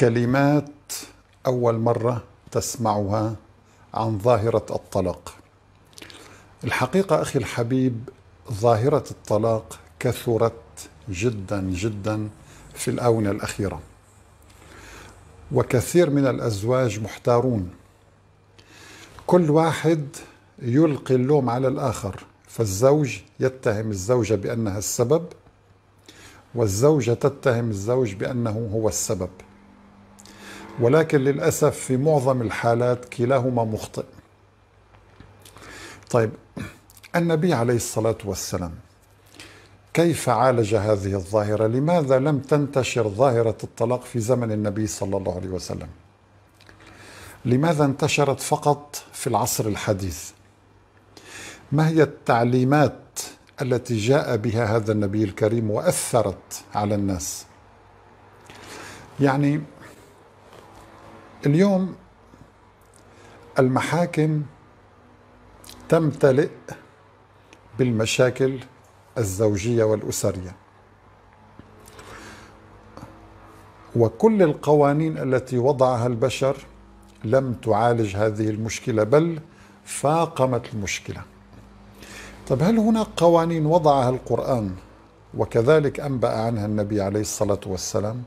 كلمات أول مرة تسمعها عن ظاهرة الطلاق. الحقيقة أخي الحبيب ظاهرة الطلاق كثرت جدا جدا في الآونة الأخيرة. وكثير من الأزواج محتارون. كل واحد يلقي اللوم على الآخر فالزوج يتهم الزوجة بأنها السبب والزوجة تتهم الزوج بأنه هو السبب. ولكن للأسف في معظم الحالات كلاهما مخطئ. طيب النبي عليه الصلاة والسلام كيف عالج هذه الظاهرة؟ لماذا لم تنتشر ظاهرة الطلاق في زمن النبي صلى الله عليه وسلم؟ لماذا انتشرت فقط في العصر الحديث؟ ما هي التعليمات التي جاء بها هذا النبي الكريم وأثرت على الناس؟ يعني اليوم المحاكم تمتلئ بالمشاكل الزوجية والأسرية. وكل القوانين التي وضعها البشر لم تعالج هذه المشكلة بل فاقمت المشكلة. طب هل هناك قوانين وضعها القرآن وكذلك أنبأ عنها النبي عليه الصلاة والسلام؟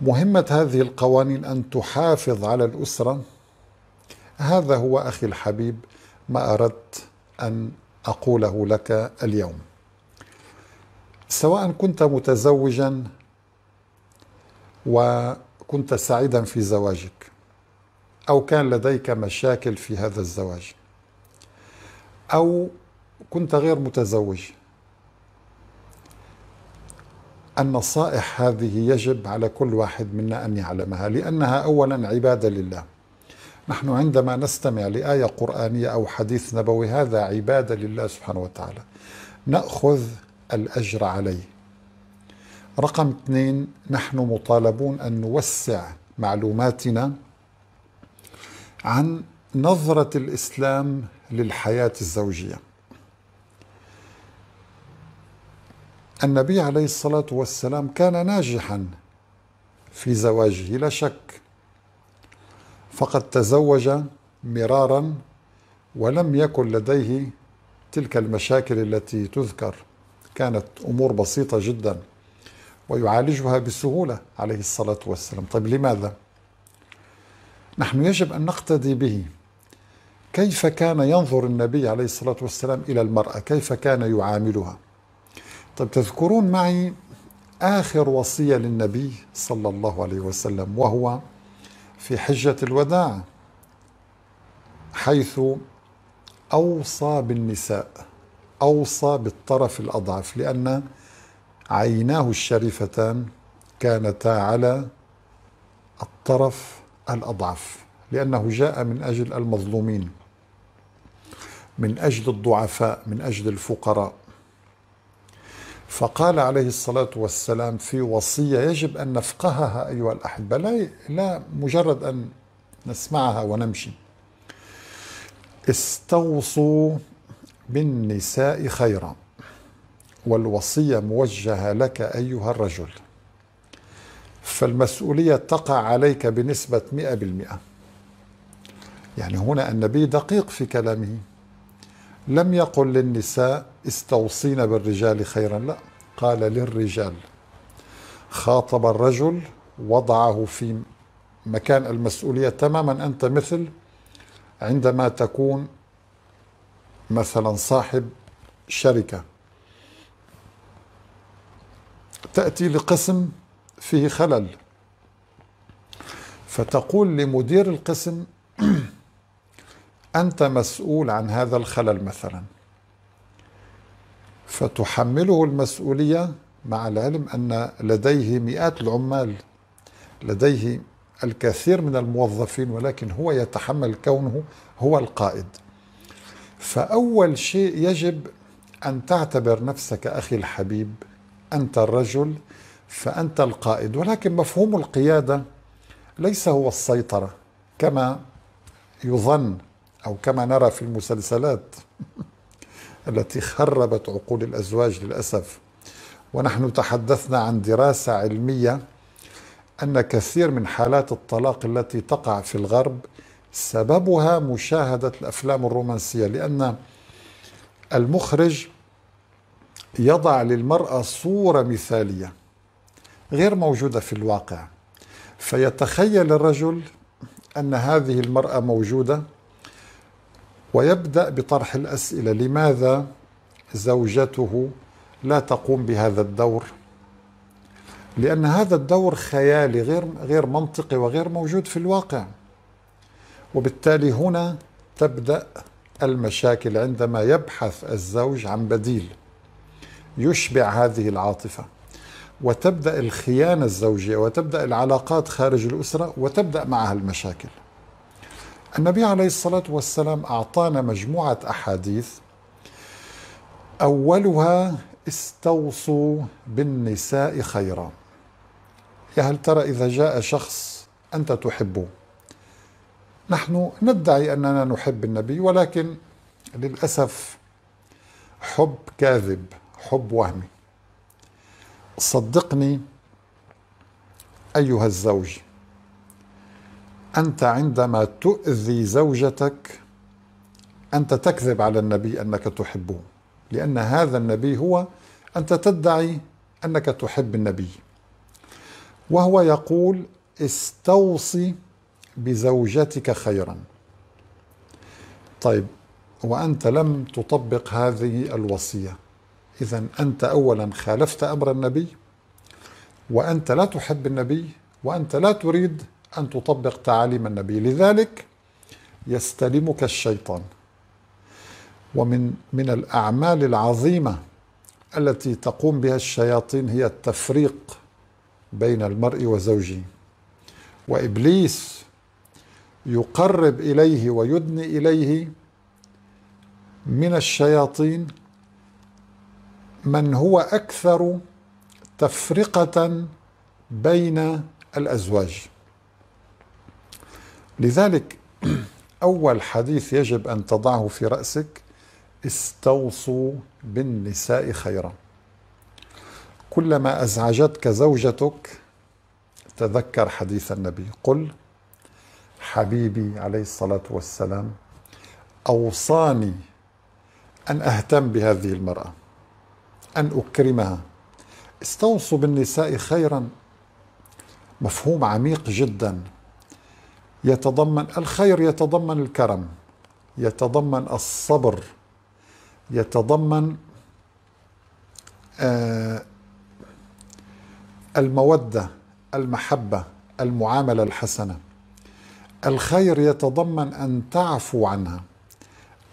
مهمة هذه القوانين أن تحافظ على الأسرة. هذا هو أخي الحبيب ما أردت أن أقوله لك اليوم. سواء كنت متزوجا وكنت سعيدا في زواجك أو كان لديك مشاكل في هذا الزواج أو كنت غير متزوج النصائح هذه يجب على كل واحد منا أن يعلمها لأنها اولا عبادة لله. نحن عندما نستمع لآية قرآنية أو حديث نبوي هذا عبادة لله سبحانه وتعالى. نأخذ الأجر عليه. رقم اثنين نحن مطالبون أن نوسع معلوماتنا عن نظرة الإسلام للحياة الزوجية. النبي عليه الصلاة والسلام كان ناجحا في زواجه لا شك. فقد تزوج مرارا ولم يكن لديه تلك المشاكل التي تذكر. كانت أمور بسيطة جدا ويعالجها بسهولة عليه الصلاة والسلام. طيب لماذا؟ نحن يجب أن نقتدي به. كيف كان ينظر النبي عليه الصلاة والسلام إلى المرأة؟ كيف كان يعاملها؟ طيب تذكرون معي آخر وصية للنبي صلى الله عليه وسلم وهو في حجة الوداع حيث أوصى بالنساء أوصى بالطرف الأضعف لأن عيناه الشريفتان كانتا على الطرف الأضعف لأنه جاء من أجل المظلومين من أجل الضعفاء من أجل الفقراء. فقال عليه الصلاة والسلام في وصية يجب أن نفقهها أيها الأحبة. لا, لا مجرد أن نسمعها ونمشي. استوصوا بالنساء خيرا. والوصية موجهة لك أيها الرجل. فالمسؤولية تقع عليك بنسبة مئة بالمئة. يعني هنا النبي دقيق في كلامه. لم يقل للنساء استوصين بالرجال خيرا. لا قال للرجال. خاطب الرجل وضعه في مكان المسؤولية تماما. أنت مثل عندما تكون مثلا صاحب شركة تأتي لقسم فيه خلل فتقول لمدير القسم أنت مسؤول عن هذا الخلل مثلا. فتحمله المسؤولية مع العلم أن لديه مئات العمال لديه الكثير من الموظفين ولكن هو يتحمل كونه هو القائد. فأول شيء يجب أن تعتبر نفسك أخي الحبيب أنت الرجل فأنت القائد. ولكن مفهوم القيادة ليس هو السيطرة كما يظن أو كما نرى في المسلسلات التي خربت عقول الأزواج للأسف. ونحن تحدثنا عن دراسة علمية أن كثير من حالات الطلاق التي تقع في الغرب سببها مشاهدة الأفلام الرومانسية لأن المخرج يضع للمرأة صورة مثالية غير موجودة في الواقع فيتخيل الرجل أن هذه المرأة موجودة ويبدأ بطرح الأسئلة. لماذا زوجته لا تقوم بهذا الدور؟ لأن هذا الدور خيالي غير غير منطقي وغير موجود في الواقع. وبالتالي هنا تبدأ المشاكل عندما يبحث الزوج عن بديل يشبع هذه العاطفة. وتبدأ الخيانة الزوجية وتبدأ العلاقات خارج الأسرة وتبدأ معها المشاكل. النبي عليه الصلاة والسلام أعطانا مجموعة أحاديث. أولها استوصوا بالنساء خيرا. يا هل ترى إذا جاء شخص أنت تحبه؟ نحن ندعي أننا نحب النبي ولكن للأسف حب كاذب حب وهمي. صدقني أيها الزوج أنت عندما تؤذي زوجتك أنت تكذب على النبي أنك تحبه لأن هذا النبي هو أنت تدعي أنك تحب النبي. وهو يقول استوصي بزوجتك خيرا. طيب وأنت لم تطبق هذه الوصية. إذا أنت أولا خالفت أمر النبي وأنت لا تحب النبي وأنت لا تريد أن تطبق تعاليم النبي. لذلك يستلمك الشيطان. ومن من الأعمال العظيمة التي تقوم بها الشياطين هي التفريق بين المرء وزوجه. وإبليس يقرب إليه ويدني إليه من الشياطين من هو أكثر تفرقة بين الأزواج. لذلك أول حديث يجب أن تضعه في رأسك استوصوا بالنساء خيرا. كلما أزعجتك زوجتك تذكر حديث النبي. قل حبيبي عليه الصلاة والسلام أوصاني أن أهتم بهذه المرأة أن أكرمها. استوصوا بالنساء خيرا. مفهوم عميق جدا. يتضمن الخير يتضمن الكرم يتضمن الصبر يتضمن آه المودة المحبة المعاملة الحسنة. الخير يتضمن أن تعفو عنها.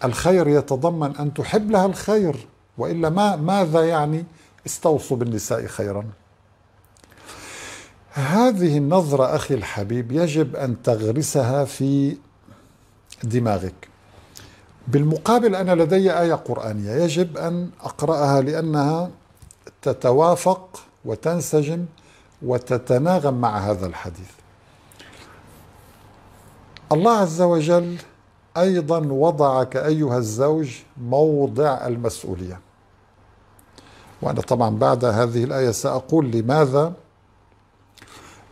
الخير يتضمن أن تحب لها الخير. وإلا ما ماذا يعني استوصوا بالنساء خيرا؟ هذه النظرة أخي الحبيب يجب أن تغرسها في دماغك. بالمقابل أنا لدي آية قرآنية يجب أن أقرأها لأنها تتوافق وتنسجم وتتناغم مع هذا الحديث. الله عز وجل أيضا وضعك أيها الزوج موضع المسؤولية. وأنا طبعا بعد هذه الآية سأقول لماذا؟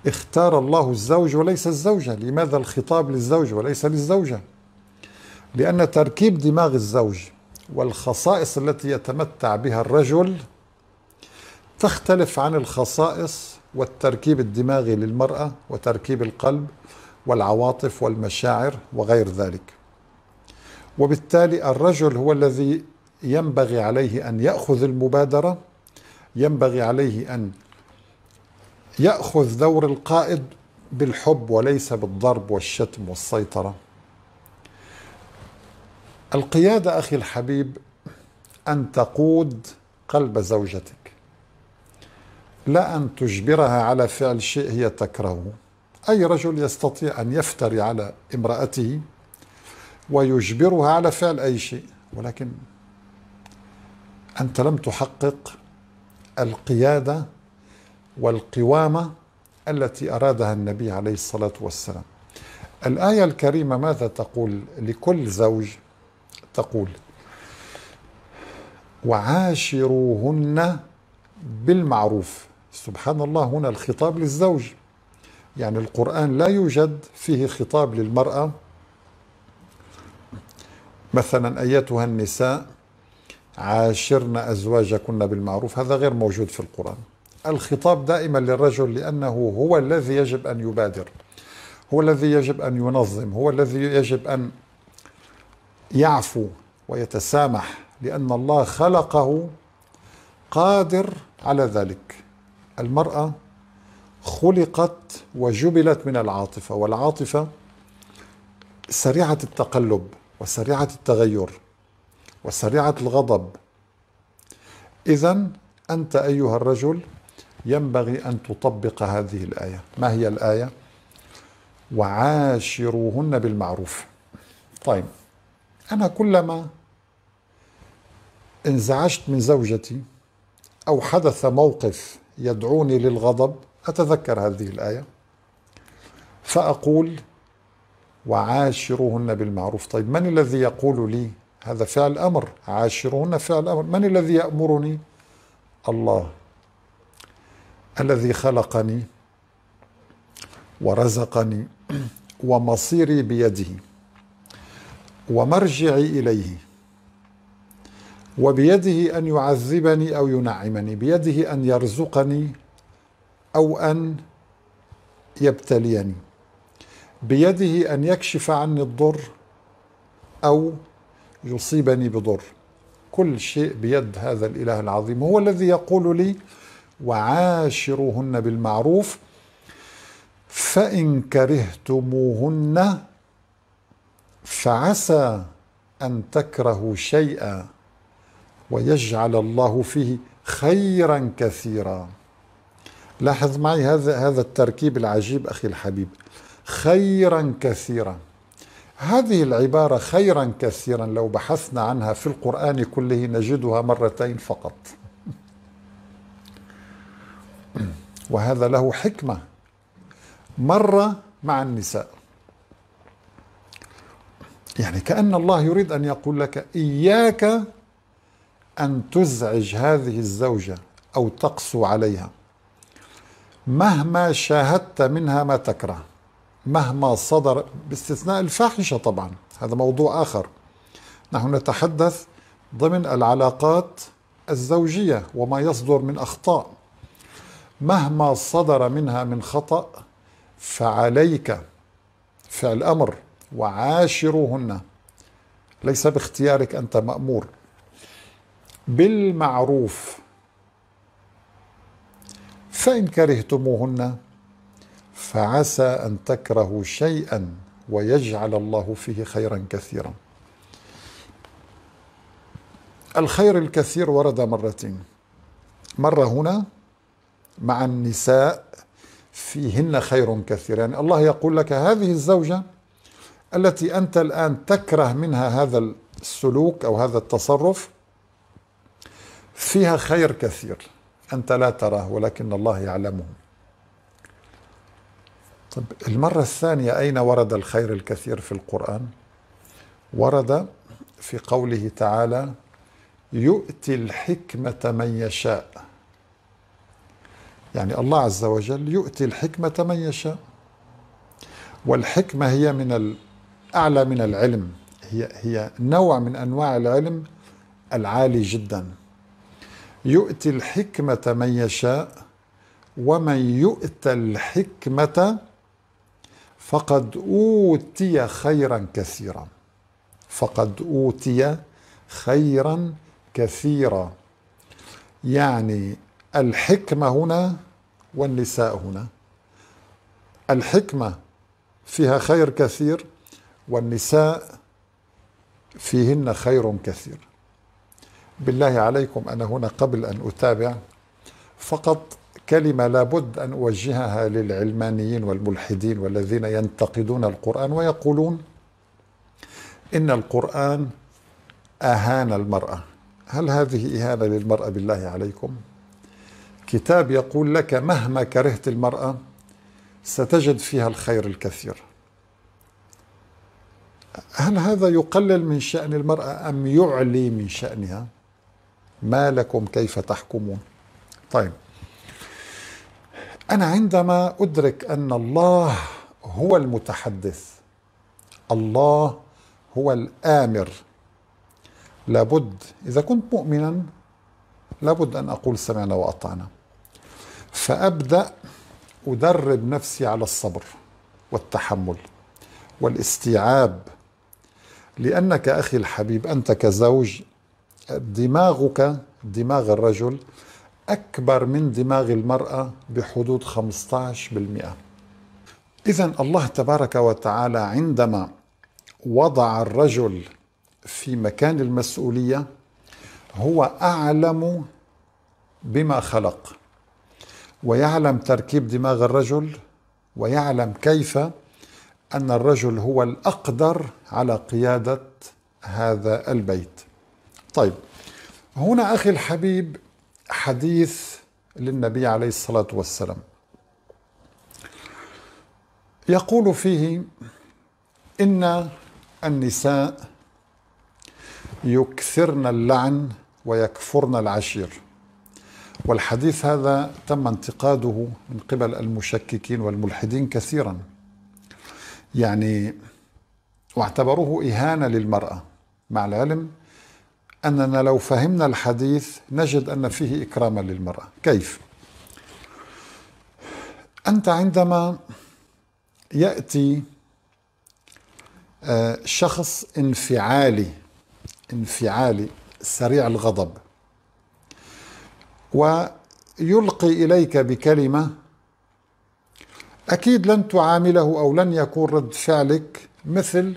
اختار الله الزوج وليس الزوجة. لماذا الخطاب للزوج وليس للزوجة؟ لأن تركيب دماغ الزوج والخصائص التي يتمتع بها الرجل تختلف عن الخصائص والتركيب الدماغي للمرأة وتركيب القلب والعواطف والمشاعر وغير ذلك. وبالتالي الرجل هو الذي ينبغي عليه أن يأخذ المبادرة ينبغي عليه أن يأخذ دور القائد بالحب وليس بالضرب والشتم والسيطرة. القيادة أخي الحبيب أن تقود قلب زوجتك. لا أن تجبرها على فعل شيء هي تكرهه. أي رجل يستطيع أن يفتري على امرأته ويجبرها على فعل أي شيء. ولكن أنت لم تحقق القيادة والقوامة التي أرادها النبي عليه الصلاة والسلام. الآية الكريمة ماذا تقول؟ لكل زوج تقول وعاشروهن بالمعروف. سبحان الله هنا الخطاب للزوج. يعني القرآن لا يوجد فيه خطاب للمرأة. مثلا أيتها النساء عاشرن أزواجكن بالمعروف. هذا غير موجود في القرآن. الخطاب دائما للرجل لأنه هو الذي يجب أن يبادر هو الذي يجب أن ينظم هو الذي يجب أن يعفو ويتسامح لأن الله خلقه قادر على ذلك. المرأة خلقت وجبلت من العاطفة والعاطفة سريعة التقلب وسريعة التغير وسريعة الغضب. إذا أنت أيها الرجل ينبغي أن تطبق هذه الآية. ما هي الآية؟ وعاشروهن بالمعروف. طيب أنا كلما انزعجت من زوجتي أو حدث موقف يدعوني للغضب أتذكر هذه الآية؟ فأقول وعاشروهن بالمعروف. طيب من الذي يقول لي هذا فعل أمر؟ عاشروهن فعل أمر. من الذي يأمرني؟ الله. الذي خلقني ورزقني ومصيري بيده ومرجعي إليه وبيده أن يعذبني أو ينعمني بيده أن يرزقني أو أن يبتليني بيده أن يكشف عني الضر أو يصيبني بضر. كل شيء بيد هذا الإله العظيم هو الذي يقول لي وعاشروهن بالمعروف فإن كرهتموهن فعسى أن تكرهوا شيئا ويجعل الله فيه خيرا كثيرا. لاحظ معي هذا هذا التركيب العجيب أخي الحبيب. خيرا كثيرا. هذه العبارة خيرا كثيرا لو بحثنا عنها في القرآن كله نجدها مرتين فقط. وهذا له حكمة. مره مع النساء. يعني كأن الله يريد أن يقول لك إياك أن تزعج هذه الزوجة أو تقسو عليها. مهما شاهدت منها ما تكره. مهما صدر باستثناء الفاحشة طبعا. هذا موضوع آخر. نحن نتحدث ضمن العلاقات الزوجية وما يصدر من أخطاء. مهما صدر منها من خطأ فعليك فعل أمر وعاشروهن. ليس باختيارك أنت مأمور. بالمعروف فإن كرهتموهن فعسى أن تكرهوا شيئا ويجعل الله فيه خيرا كثيرا. الخير الكثير ورد مرتين. مرة هنا مع النساء فيهن خير كثير. يعني الله يقول لك هذه الزوجة التي أنت الآن تكره منها هذا السلوك أو هذا التصرف فيها خير كثير. أنت لا تراه ولكن الله يعلمه. طب المرة الثانية أين ورد الخير الكثير في القرآن؟ ورد في قوله تعالى يؤتي الحكمة من يشاء يعني الله عز وجل يؤتي الحكمة من يشاء. والحكمة هي من أعلى من العلم. هي هي نوع من أنواع العلم العالي جدا. يؤتي الحكمة من يشاء ومن يؤت الحكمة فقد أوتي خيرا كثيرا. فقد أوتي خيرا كثيرا. يعني الحكمة هنا والنساء هنا. الحكمة فيها خير كثير والنساء فيهن خير كثير. بالله عليكم أنا هنا قبل أن أتابع فقط كلمة لابد أن أوجهها للعلمانيين والملحدين والذين ينتقدون القرآن ويقولون إن القرآن أهان المرأة. هل هذه إهانة للمرأة بالله عليكم؟ كتاب يقول لك مهما كرهت المرأة ستجد فيها الخير الكثير. هل هذا يقلل من شأن المرأة أم يعلي من شأنها؟ ما لكم كيف تحكمون؟ طيب أنا عندما أدرك أن الله هو المتحدث الله هو الآمر لابد إذا كنت مؤمنا لابد أن أقول سمعنا وأطعنا. فأبدأ أدرب نفسي على الصبر والتحمل والاستيعاب. لأنك أخي الحبيب أنت كزوج دماغك دماغ الرجل أكبر من دماغ المرأة بحدود 15% اذا الله تبارك وتعالى عندما وضع الرجل في مكان المسؤولية هو أعلم بما خلق. ويعلم تركيب دماغ الرجل ويعلم كيف أن الرجل هو الأقدر على قيادة هذا البيت. طيب هنا أخي الحبيب حديث للنبي عليه الصلاة والسلام. يقول فيه إن النساء يكثرن اللعن ويكفرن العشير والحديث هذا تم انتقاده من قبل المشككين والملحدين كثيرا. يعني واعتبروه إهانة للمرأة. مع العلم أننا لو فهمنا الحديث نجد أن فيه إكراما للمرأة. كيف؟ أنت عندما يأتي آه، شخص انفعالي انفعالي سريع الغضب ويلقي إليك بكلمة أكيد لن تعامله أو لن يكون رد فعلك مثل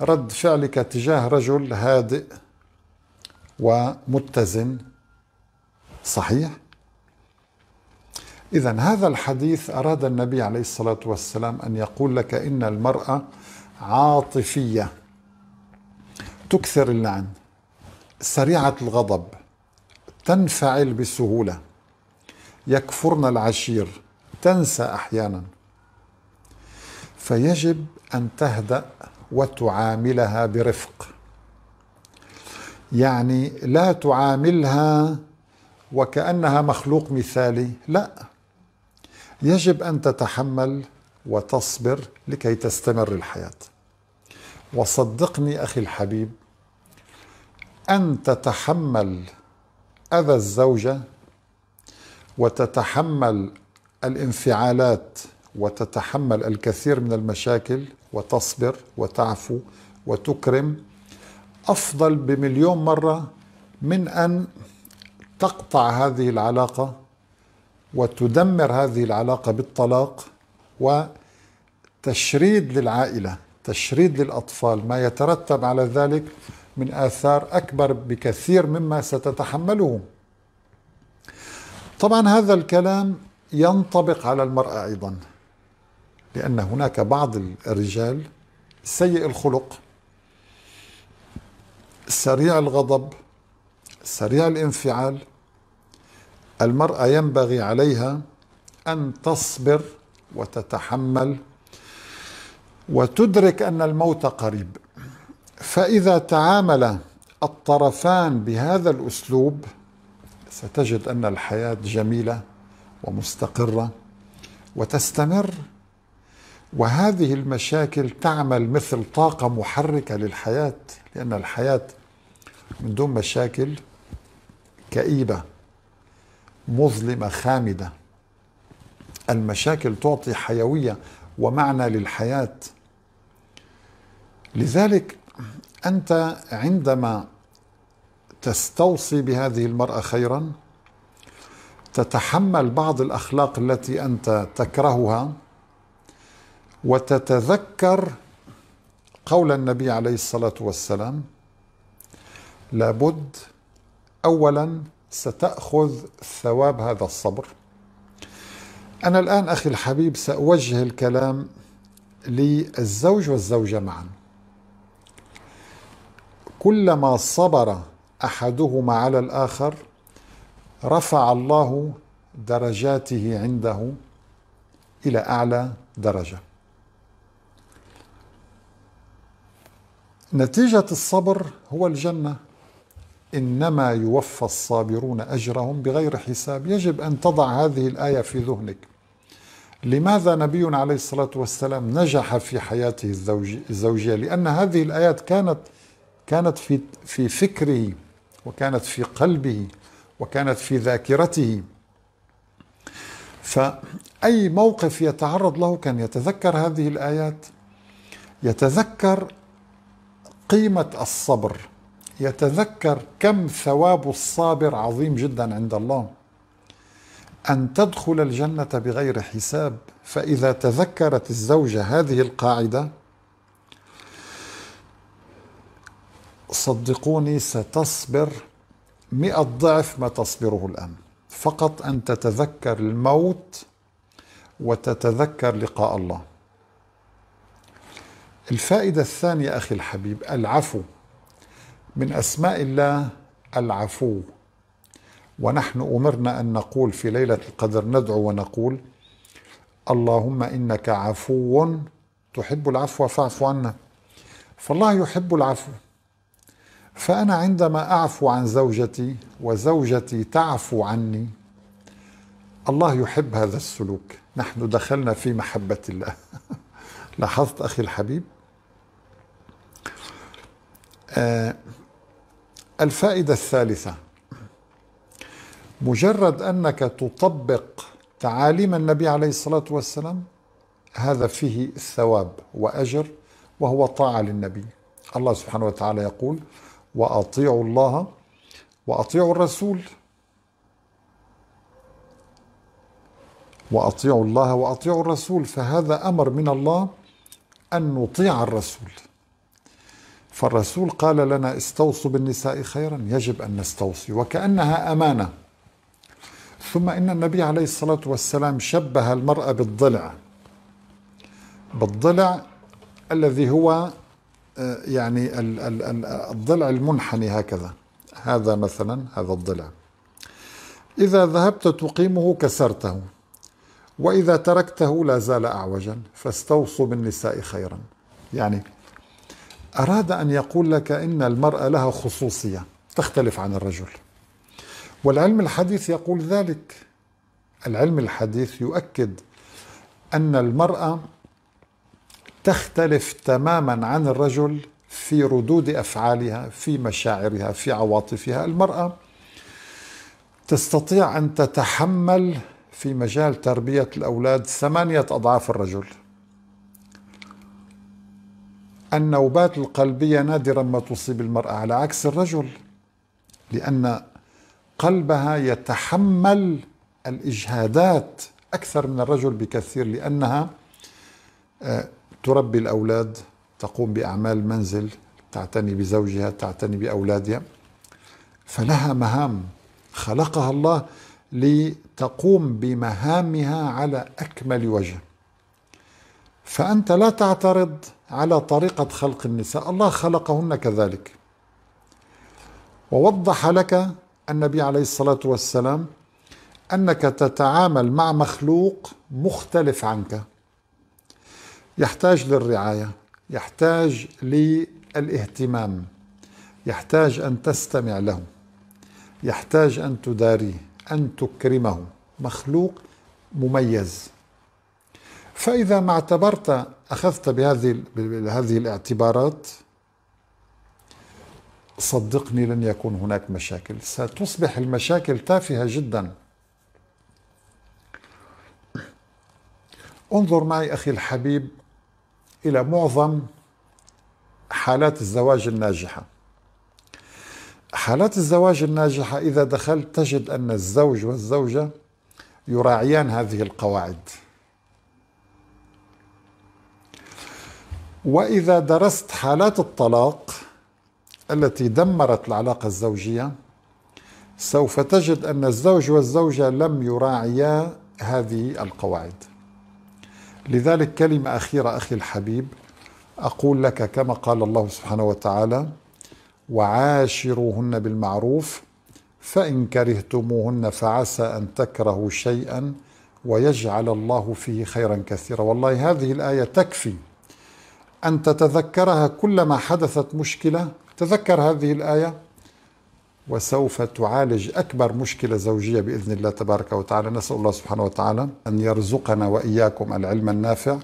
رد فعلك تجاه رجل هادئ ومتزن. صحيح؟ اذا هذا الحديث أراد النبي عليه الصلاة والسلام أن يقول لك إن المرأة عاطفية تكثر اللعن سريعة الغضب. تنفعل بسهولة. يكفرن العشير تنسى أحيانا. فيجب أن تهدأ وتعاملها برفق. يعني لا تعاملها وكأنها مخلوق مثالي لا. يجب أن تتحمل وتصبر لكي تستمر الحياة. وصدقني أخي الحبيب أن تتحمل أذى الزوجة وتتحمل الانفعالات وتتحمل الكثير من المشاكل وتصبر وتعفو وتكرم أفضل بمليون مرة من أن تقطع هذه العلاقة وتدمر هذه العلاقة بالطلاق وتشريد للعائلة تشريد للأطفال. ما يترتب على ذلك من آثار أكبر بكثير مما ستتحمله طبعا هذا الكلام ينطبق على المرأة أيضا لأن هناك بعض الرجال سيء الخلق سريع الغضب سريع الانفعال. المرأة ينبغي عليها أن تصبر وتتحمل وتدرك أن الموت قريب. فإذا تعامل الطرفان بهذا الأسلوب ستجد أن الحياة جميلة ومستقرة وتستمر وهذه المشاكل تعمل مثل طاقة محركة للحياة لأن الحياة من دون مشاكل كئيبة مظلمة خامدة. المشاكل تعطي حيوية ومعنى للحياة. لذلك أنت عندما تستوصي بهذه المرأة خيرا تتحمل بعض الأخلاق التي أنت تكرهها وتتذكر قول النبي عليه الصلاة والسلام لابد اولا ستأخذ ثواب هذا الصبر. أنا الآن أخي الحبيب سأوجه الكلام للزوج والزوجة معا. كلما صبر أحدهما على الآخر رفع الله درجاته عنده إلى أعلى درجة. نتيجة الصبر هو الجنة. إنما يوفى الصابرون أجرهم بغير حساب. يجب أن تضع هذه الآية في ذهنك. لماذا نبينا عليه الصلاة والسلام نجح في حياته الزوجية؟ لأن هذه الآيات كانت كانت في في فكره وكانت في قلبه وكانت في ذاكرته. فأي موقف يتعرض له كان يتذكر هذه الآيات يتذكر قيمة الصبر يتذكر كم ثواب الصابر عظيم جدا عند الله. أن تدخل الجنة بغير حساب فإذا تذكرت الزوجة هذه القاعدة صدقوني ستصبر مئة ضعف ما تصبره الآن. فقط أن تتذكر الموت وتتذكر لقاء الله. الفائدة الثانية أخي الحبيب العفو. من أسماء الله العفو. ونحن أمرنا أن نقول في ليلة القدر ندعو ونقول اللهم إنك عفو تحب العفو فاعف عنا. فالله يحب العفو. فأنا عندما أعفو عن زوجتي وزوجتي تعفو عني الله يحب هذا السلوك. نحن دخلنا في محبة الله. لاحظت أخي الحبيب؟ آه الفائدة الثالثة. مجرد أنك تطبق تعاليم النبي عليه الصلاة والسلام هذا فيه ثواب وأجر وهو طاعة للنبي. الله سبحانه وتعالى يقول وأطيعوا الله وأطيعوا الرسول. وأطيعوا الله وأطيعوا الرسول فهذا أمر من الله أن نطيع الرسول. فالرسول قال لنا استوصوا بالنساء خيرا يجب أن نستوصي وكأنها أمانة. ثم إن النبي عليه الصلاة والسلام شبه المرأة بالضلع بالضلع الذي هو يعني الضلع المنحني هكذا. هذا مثلا هذا الضلع. إذا ذهبت تقيمه كسرته وإذا تركته لا زال أعوجا فاستوصوا بالنساء خيرا. يعني أراد أن يقول لك إن المرأة لها خصوصية تختلف عن الرجل. والعلم الحديث يقول ذلك. العلم الحديث يؤكد أن المرأة تختلف تماما عن الرجل في ردود أفعالها في مشاعرها في عواطفها. المرأة تستطيع أن تتحمل في مجال تربية الأولاد ثمانية أضعاف الرجل. النوبات القلبية نادرا ما تصيب المرأة على عكس الرجل لأن قلبها يتحمل الإجهادات أكثر من الرجل بكثير لأنها آه، تربي الأولاد تقوم بأعمال المنزل تعتني بزوجها تعتني بأولادها. فلها مهام خلقها الله لتقوم بمهامها على أكمل وجه. فأنت لا تعترض على طريقة خلق النساء الله خلقهن كذلك. ووضح لك النبي عليه الصلاة والسلام أنك تتعامل مع مخلوق مختلف عنك. يحتاج للرعاية يحتاج للاهتمام يحتاج أن تستمع له يحتاج أن تداريه أن تكرمه. مخلوق مميز. فإذا ما اعتبرت أخذت بهذه هذه الاعتبارات صدقني لن يكون هناك مشاكل. ستصبح المشاكل تافهة جدا. انظر معي أخي الحبيب إلى معظم حالات الزواج الناجحة. حالات الزواج الناجحة إذا دخلت تجد أن الزوج والزوجة يراعيان هذه القواعد. وإذا درست حالات الطلاق التي دمرت العلاقة الزوجية سوف تجد أن الزوج والزوجة لم يراعيا هذه القواعد. لذلك كلمة أخيرة أخي الحبيب أقول لك كما قال الله سبحانه وتعالى وعاشروهن بالمعروف فإن كرهتموهن فعسى أن تكرهوا شيئا ويجعل الله فيه خيرا كثيرا. والله هذه الآية تكفي أن تتذكرها كلما حدثت مشكلة. تذكر هذه الآية؟ وسوف تعالج أكبر مشكلة زوجية بإذن الله تبارك وتعالى. نسأل الله سبحانه وتعالى أن يرزقنا وإياكم العلم النافع.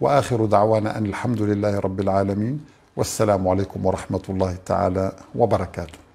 وآخر دعوانا أن الحمد لله رب العالمين. والسلام عليكم ورحمة الله تعالى وبركاته.